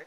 Sí.